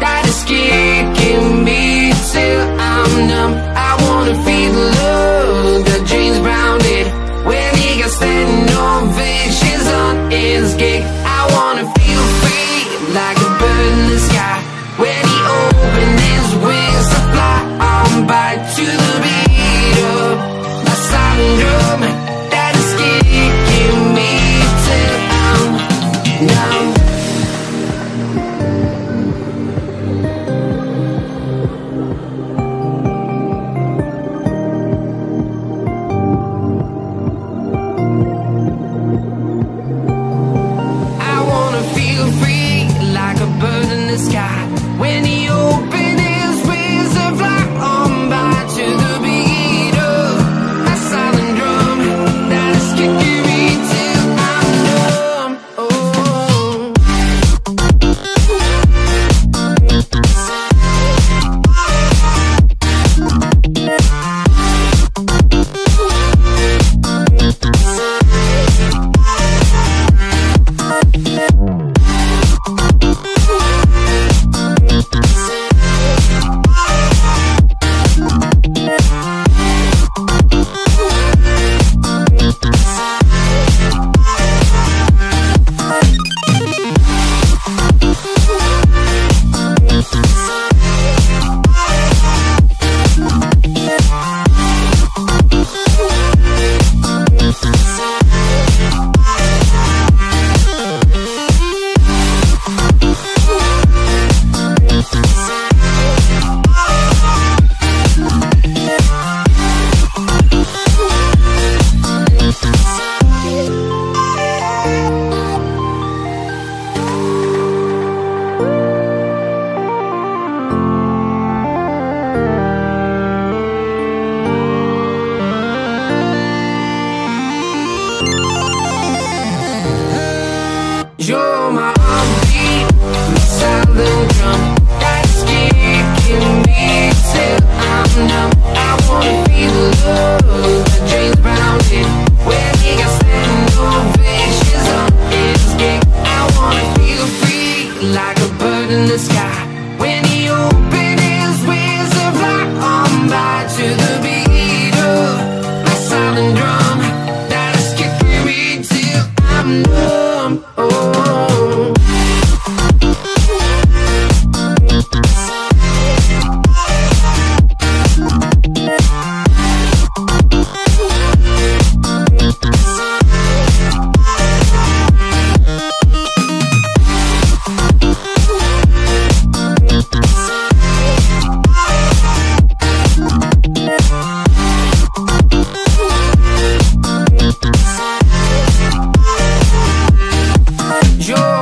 That is Yo